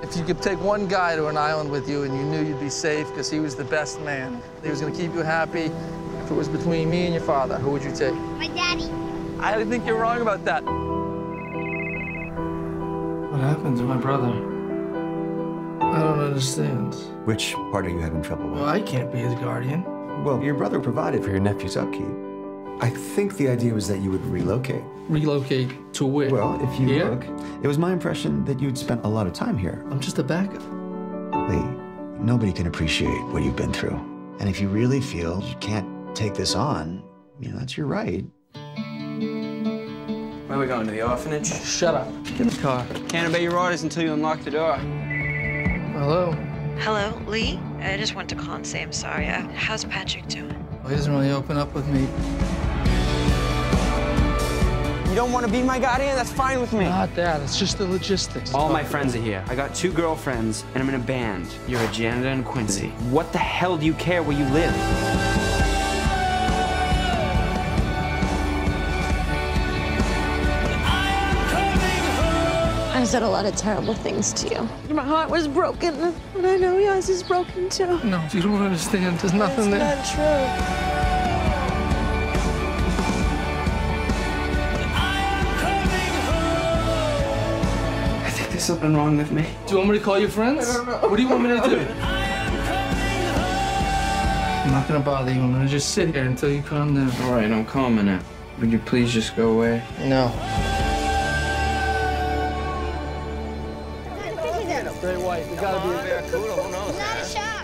If you could take one guy to an island with you and you knew you'd be safe because he was the best man, he was going to keep you happy, if it was between me and your father, who would you take? My daddy. I think you're wrong about that. What happened to my brother? I don't understand. Which part are you having trouble with? Well, I can't be his guardian. Well, your brother provided for your nephew's upkeep. I think the idea was that you would relocate. Relocate to where? Well, if you Here? look, it was my impression that you'd spent a lot of time here. I'm just a backup. Lee, nobody can appreciate what you've been through. And if you really feel you can't take this on, you know, that's your right. Where are we going, to the orphanage? Shut up. Get in the car. Can't obey your orders until you unlock the door. Hello? Hello, Lee? I just went to call and say I'm sorry. Uh, how's Patrick doing? Well, he doesn't really open up with me. You don't want to be my guardian? That's fine with me. Not that. It's just the logistics. All my friends are here. I got two girlfriends, and I'm in a band. You're a janitor in Quincy. What the hell do you care where you live? I said a lot of terrible things to you. My heart was broken, and I know yours is broken too. No, you don't understand. There's nothing there. Not true. There's something wrong with me. Do you want me to call your friends? What do you want me to do? I'm not gonna bother you. I'm gonna just sit here until you calm down. All right, I'm calming it. Would you please just go away? No. Stay white. We gotta be.